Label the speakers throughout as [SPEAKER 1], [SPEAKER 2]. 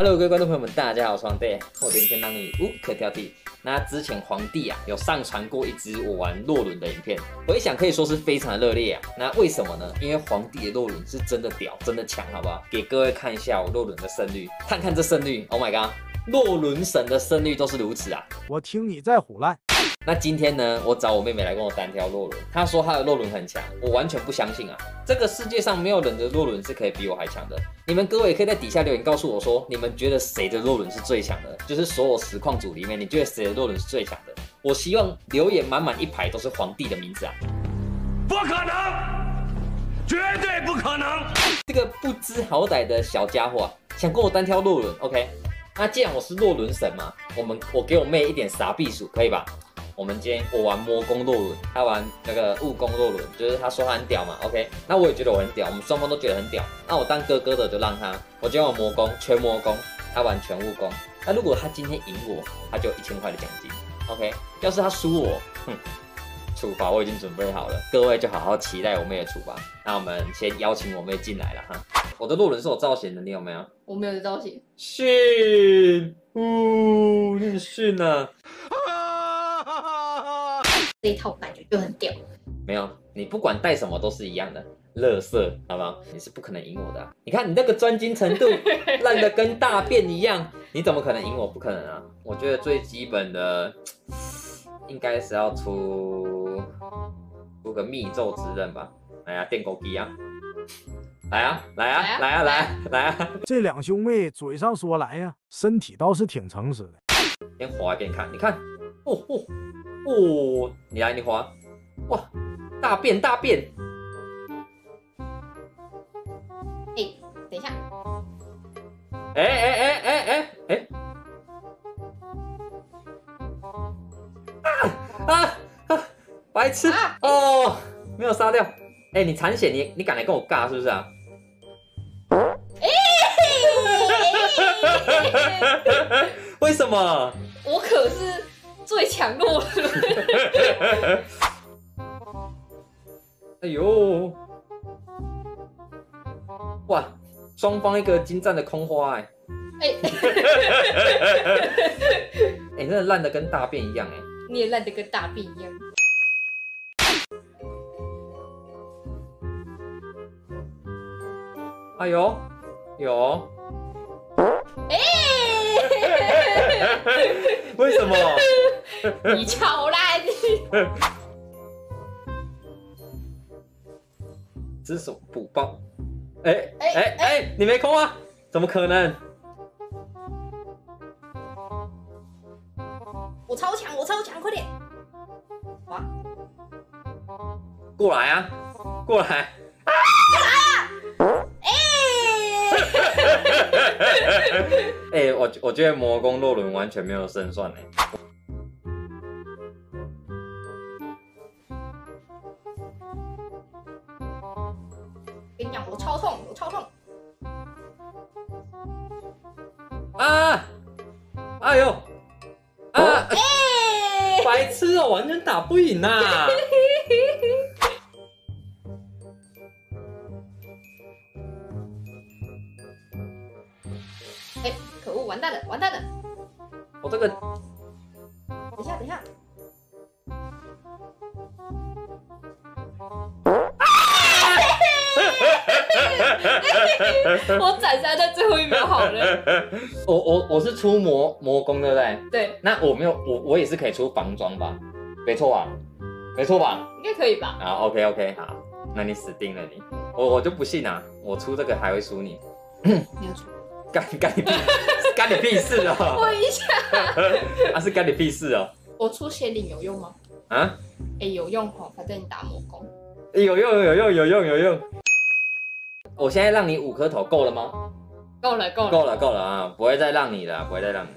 [SPEAKER 1] Hello，各位观众朋友们，大家好，我是黄队，我今天让你无可挑剔。那之前皇帝啊有上传过一支我玩洛伦的影片，回想可以说是非常的热烈啊。那为什么呢？因为皇帝的洛伦是真的屌，真的强，好不好？给各位看一下我洛伦的胜率，看看这胜率，Oh my god！洛伦神的胜率都是如此啊！
[SPEAKER 2] 我听你在胡乱。
[SPEAKER 1] 那今天呢，我找我妹妹来跟我单挑洛伦，她说她的洛伦很强，我完全不相信啊！这个世界上没有人的洛伦是可以比我还强的。你们各位也可以在底下留言告诉我说，你们觉得谁的洛伦是最强的？就是所有实况组里面，你觉得谁的洛伦是最强的？我希望留言满满一排都是皇帝的名字啊！
[SPEAKER 3] 不可能，绝对不可能！
[SPEAKER 1] 这个不知好歹的小家伙想跟我单挑洛伦，OK？那既然我是洛伦神嘛，我们我给我妹一点傻避暑，可以吧？我们今天我玩魔宫洛伦，他玩那个悟宫洛伦，就是他说他很屌嘛，OK？那我也觉得我很屌，我们双方都觉得很屌。那我当哥哥的就让他，我今天玩魔宫全魔宫，他玩全悟宫。那如果他今天赢我，他就一千块的奖金，OK？要是他输我，哼，处罚我已经准备好了，各位就好好期待我妹的处罚。那我们先邀请我妹进来了哈。我的洛伦是有造型的，你有没有？
[SPEAKER 4] 我没有造型。
[SPEAKER 1] 训，呜，你很训啊！
[SPEAKER 4] 这一套感觉就很屌。
[SPEAKER 1] 没有，你不管带什么都是一样的，乐色，好不好？你是不可能赢我的。你看你那个专精程度 烂的跟大便一样，你怎么可能赢我？不可能啊！我觉得最基本的应该是要出出个密咒之刃吧。来啊，电狗机啊！来啊，来啊，来啊，来啊，来啊！
[SPEAKER 2] 这两兄妹嘴上说来呀，身体倒是挺诚实的。
[SPEAKER 1] 先滑给你看，你看，哦哦哦，你来，你滑，哇，大便大便！
[SPEAKER 4] 哎，等一下，
[SPEAKER 1] 哎哎哎哎哎哎！啊啊啊！白痴哦，没有杀掉。哎，你残血，你你敢来跟我尬是不是啊？为什么？
[SPEAKER 4] 我可是最强洛伦。
[SPEAKER 1] 哎呦！哇，双方一个精湛的空花哎！哎！哎，真的烂的跟大便一样哎！
[SPEAKER 4] 你也烂的跟大便一样。
[SPEAKER 1] 哎呦，有。哎！为什么？
[SPEAKER 4] 你超烂！
[SPEAKER 1] 这是什么补包？哎哎哎！你没空啊？怎么可能？
[SPEAKER 4] 我超强！我超强！快点！哇！
[SPEAKER 1] 过来啊！过来！啊哎，我我觉得魔宫洛伦完全没有胜算哎。
[SPEAKER 4] 我超痛，我超痛。
[SPEAKER 1] 啊！哎呦！啊！哎！白痴哦，完全打不赢 呐！
[SPEAKER 4] 完蛋了，完蛋了！
[SPEAKER 1] 我这个，
[SPEAKER 4] 等一下，等一下。我斩杀在最后一秒好了。
[SPEAKER 1] 我我我是出魔魔功对不对？
[SPEAKER 4] 对。
[SPEAKER 1] 那我没有，我我也是可以出防装吧？没错吧？没错吧？
[SPEAKER 4] 应该可以吧？
[SPEAKER 1] 啊，OK OK，好，那你死定了你！我我就不信啊！我出这个还会输你？
[SPEAKER 4] 你要出？
[SPEAKER 1] 干干你屁，干你屁事哦！
[SPEAKER 4] 我一下，
[SPEAKER 1] 啊是干你屁事哦！
[SPEAKER 4] 我出血领有用吗？啊？哎，有用哦，反正你打魔攻。
[SPEAKER 1] 有用有用有用有用！我现在让你五颗头够了吗？
[SPEAKER 4] 够了够了
[SPEAKER 1] 够了够了啊！不会再让你了，不会再让你。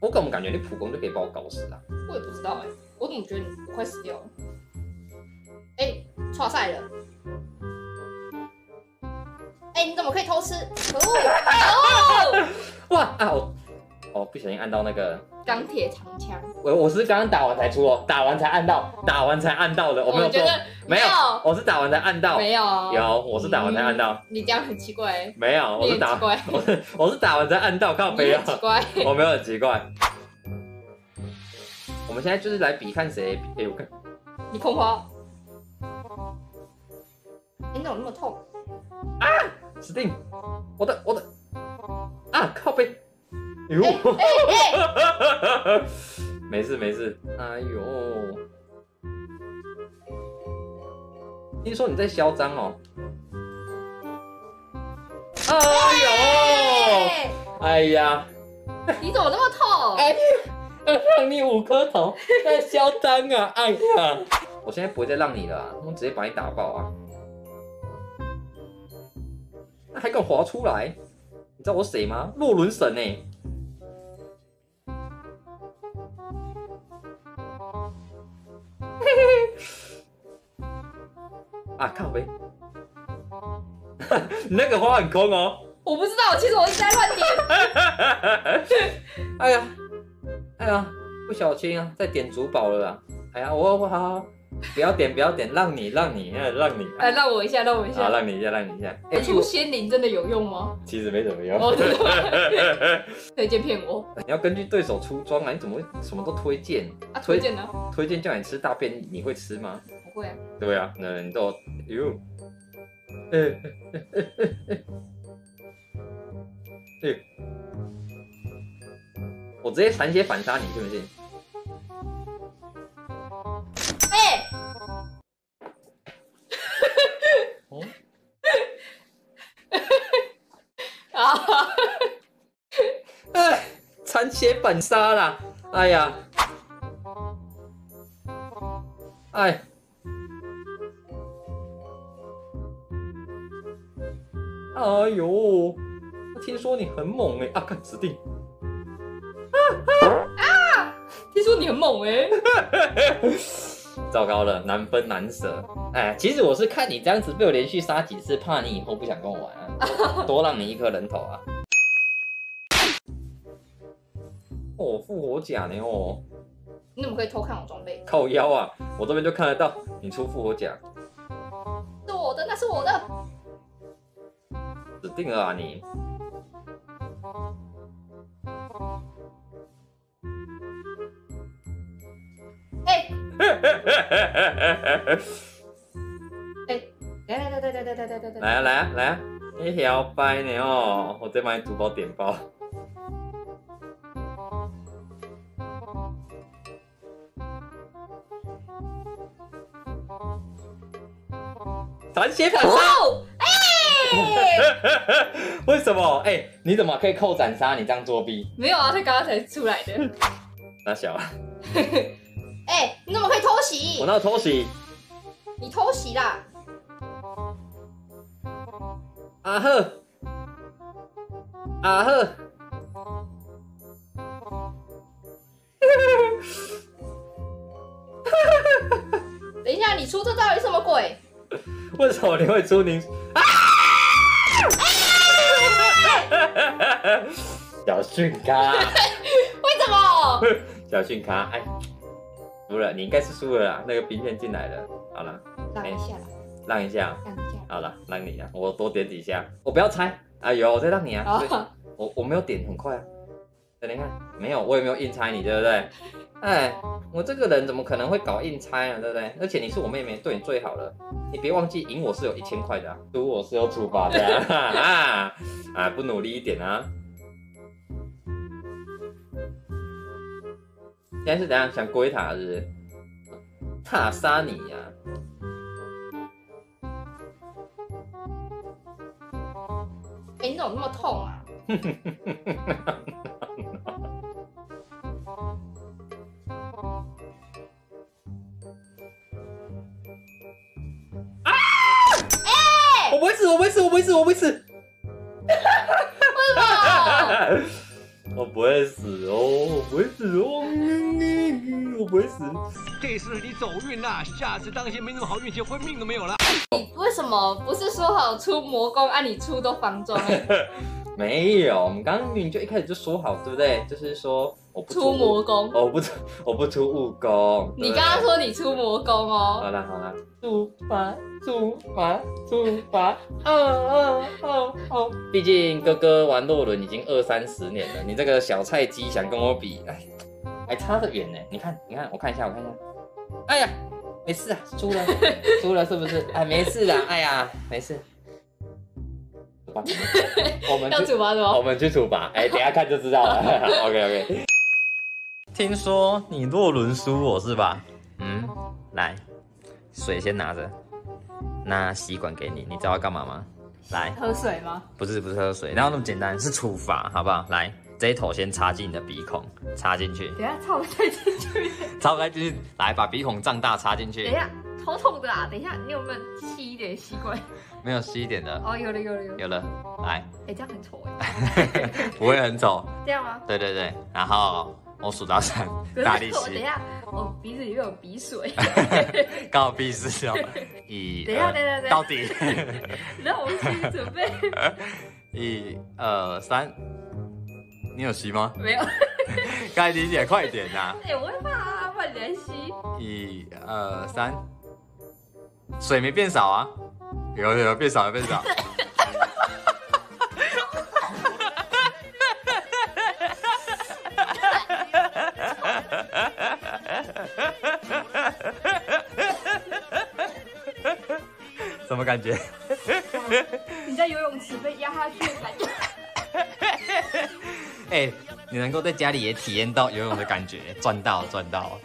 [SPEAKER 1] 我怎么感觉你普攻就可以把我搞死了？
[SPEAKER 4] 我也不知道哎。我怎么觉得你快死掉了？哎，错赛了！哎，你怎么可以偷吃？可恶！
[SPEAKER 1] 哇啊！我哦不小心按到那个，
[SPEAKER 4] 钢铁长枪，
[SPEAKER 1] 我我是刚刚打完才出哦，打完才按到，打完才按到的，我没有说，没有，我是打完才按到，
[SPEAKER 4] 没有，
[SPEAKER 1] 有，我是打完才按到，
[SPEAKER 4] 你这样很奇怪，
[SPEAKER 1] 没有，我是打，
[SPEAKER 4] 怪，
[SPEAKER 1] 我是我是打完才按到，靠背啊，
[SPEAKER 4] 奇怪，
[SPEAKER 1] 我没有很奇怪。我们现在就是来比看谁，哎，我看，
[SPEAKER 4] 你空花，你怎么那么痛？
[SPEAKER 1] 啊，死定，我的我的。哟，没事没事，哎呦，听说你在嚣张哦，哎呦，哎呀，
[SPEAKER 4] 你怎么那么痛？
[SPEAKER 1] 哎，让你五颗头，在嚣张啊，哎呀，我现在不会再让你了，我直接把你打爆啊，那还敢滑出来？你知道我谁吗？洛伦神呢？啊，靠背，你 那个花很空哦。
[SPEAKER 4] 我不知道，其实我一直在乱点。
[SPEAKER 1] 哎呀，哎呀，不小心啊，在点珠宝了啦。哎呀，我我好好，不要点不要点，让你让你让你，
[SPEAKER 4] 哎，让我一下，让我一下，
[SPEAKER 1] 好，让你一下，让你一下。
[SPEAKER 4] 哎，出仙灵真的有用吗？
[SPEAKER 1] 其实没怎么用。
[SPEAKER 4] 推荐骗我？
[SPEAKER 1] 你要根据对手出装啊，你怎么会什么都推荐？
[SPEAKER 4] 啊，推荐呢？
[SPEAKER 1] 推荐叫你吃大便，你会吃吗？
[SPEAKER 4] 不会啊。
[SPEAKER 1] 对啊，那你都哟，哎 哎，我直接残血反杀你，信不信？残血反杀啦！哎呀，哎。哎呦，听说你很猛哎！啊，看指定。
[SPEAKER 4] 听说你很猛哎！
[SPEAKER 1] 糟糕了，难分难舍。哎，其实我是看你这样子被我连续杀几次，怕你以后不想跟我玩啊，多让你一颗人头啊。复活甲呢哦。
[SPEAKER 4] 你怎么可以偷看我装备？
[SPEAKER 1] 靠腰啊！我这边就看得到你出复活甲。
[SPEAKER 4] 是我的，那是我的。
[SPEAKER 1] 死定了啊你！
[SPEAKER 4] 哎！哎！来来来来来来来来来！
[SPEAKER 1] 来啊来啊来啊！你摇摆呢哦，我再帮你主包点包。残血反杀！为什么？哎，你怎么可以扣斩杀？你这样作弊？
[SPEAKER 4] 没有啊，他刚刚才出来的。
[SPEAKER 1] 那小啊？
[SPEAKER 4] 哎，你怎么可以偷袭？
[SPEAKER 1] 我那有偷袭？
[SPEAKER 4] 你偷袭啦！
[SPEAKER 1] 啊呵，啊呵，
[SPEAKER 4] 等一下，你出这到底什么鬼？
[SPEAKER 1] 为什么你会出您？啊！小训咖，
[SPEAKER 4] 为什么？
[SPEAKER 1] 小训咖，哎，输了，你应该是输了啦。那个冰片进来了，好了，
[SPEAKER 4] 让一下，
[SPEAKER 1] 让一
[SPEAKER 4] 下，让一下，
[SPEAKER 1] 好了，让你啊，我多点几下，我不要猜，哎呦，我再让你啊，我我没有点很快啊，等你看，没有，我也没有硬猜你，对不对？哎，我这个人怎么可能会搞硬猜啊，对不对？而且你是我妹妹，对你最好了。你别忘记，赢我是有一千块的，赌我是有处罚的 啊！啊，不努力一点啊！现在是怎样想归塔是不是？塔杀你呀！
[SPEAKER 4] 哎，你怎么那么痛啊？
[SPEAKER 1] 我不会死，我不会死，我不会死，我不会死。我不会死哦，我不会死哦，我不会死。
[SPEAKER 3] 这次你走运啦，下次当心没那么好运气，会命都没有了。
[SPEAKER 4] 你为什么不是说好出魔功，按你出都防装？
[SPEAKER 1] 没有，我们刚刚明明就一开始就说好，对不对？就是说我不
[SPEAKER 4] 出魔功。
[SPEAKER 1] 我不出我不出武功。
[SPEAKER 4] 你刚刚说你出魔功哦。
[SPEAKER 1] 好啦好啦，出发出发出发，哦哦哦哦！毕竟哥哥玩洛伦已经二三十年了，你这个小菜鸡想跟我比，哎，还差得远呢。你看你看，我看一下我看一下，哎呀，没事啊，输了输了是不是？哎，没事的，哎呀，没事。我们
[SPEAKER 4] 要处罚什么？
[SPEAKER 1] 我们去处罚。哎，等下看就知道了。OK OK。听说你洛伦输我是吧？嗯，来，水先拿着，那吸管给你，你知道要干嘛吗？来，
[SPEAKER 4] 喝水吗？
[SPEAKER 1] 不是不是喝水，然后那么简单，是处罚，好不好？来，这一头先插进你的鼻孔，插进去。
[SPEAKER 4] 等下插不太进去。
[SPEAKER 1] 插不太进去，来把鼻孔胀大插进去。
[SPEAKER 4] 等一下。头痛的啊！等一下，你有没有吸一点吸管？
[SPEAKER 1] 没有吸一点的。
[SPEAKER 4] 哦，有了有了有了。
[SPEAKER 1] 有了，来。
[SPEAKER 4] 哎，这样很丑哎。
[SPEAKER 1] 不会很丑。
[SPEAKER 4] 这样吗？
[SPEAKER 1] 对对对，然后我数到三，大力吸。
[SPEAKER 4] 等一下，我鼻子里面有鼻水。
[SPEAKER 1] 刚好鼻屎哦。一。
[SPEAKER 4] 等一下等一下等一下。
[SPEAKER 1] 到底。
[SPEAKER 4] 让我心理准备。
[SPEAKER 1] 一二三，你有吸吗？
[SPEAKER 4] 没有。
[SPEAKER 1] 该理解，快点呐。
[SPEAKER 4] 哎，我会怕，怕你来吸。
[SPEAKER 1] 一二三。水没变少啊，有有变少了变少了。什么感觉？
[SPEAKER 4] 你在游泳池被压下去的感觉。
[SPEAKER 1] 哎你能够在家里也体验到游泳的感觉赚到赚到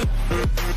[SPEAKER 1] Yeah.